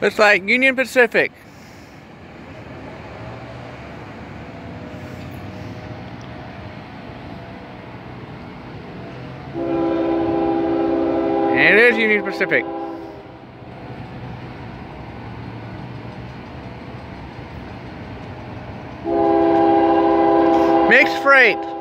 Looks like Union Pacific. And it is Union Pacific. Mixed freight.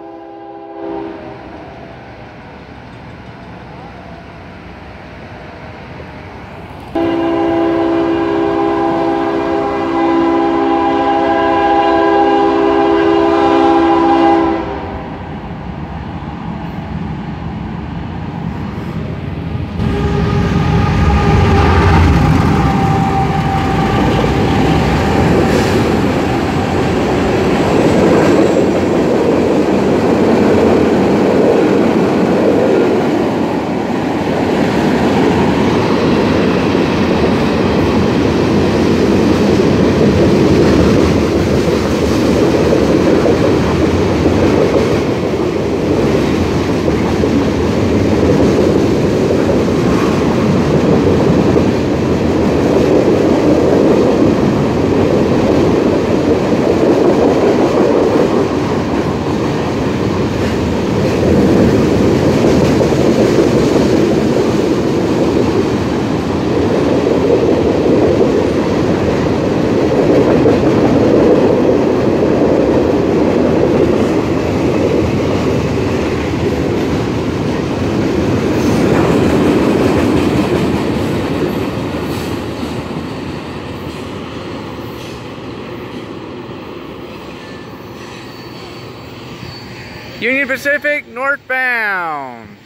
Union Pacific northbound.